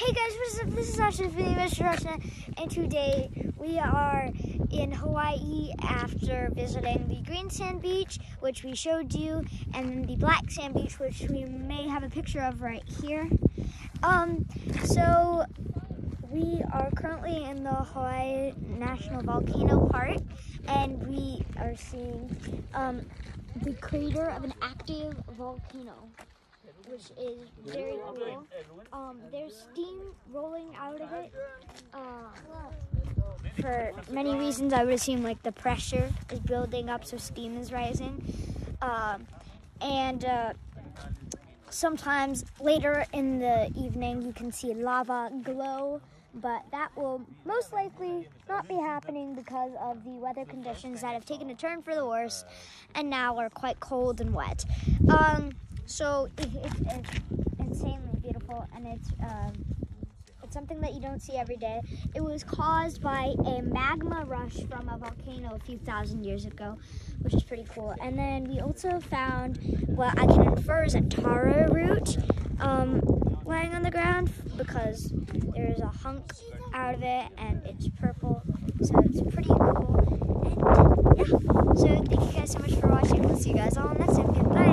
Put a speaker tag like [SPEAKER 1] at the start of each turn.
[SPEAKER 1] Hey guys, what's up? This is Ashna from the Mr. Russia, and today we are in Hawaii after visiting the green sand beach, which we showed you, and the black sand beach, which we may have a picture of right here. Um, so we are currently in the Hawaii National Volcano Park, and we are seeing um, the crater of an active volcano which is very cool. Um, there's steam rolling out of it. Uh, for many reasons, I would assume like the pressure is building up, so steam is rising. Um, and uh, sometimes later in the evening, you can see lava glow. But that will most likely not be happening because of the weather conditions that have taken a turn for the worse and now are quite cold and wet. Um, so it, it, it's insanely beautiful, and it's um, it's something that you don't see every day. It was caused by a magma rush from a volcano a few thousand years ago, which is pretty cool. And then we also found what I can infer is a taro root um, lying on the ground because there's a hunk out of it and it's purple, so it's pretty cool. And yeah, so thank you guys so much for watching. We'll see you guys all next time.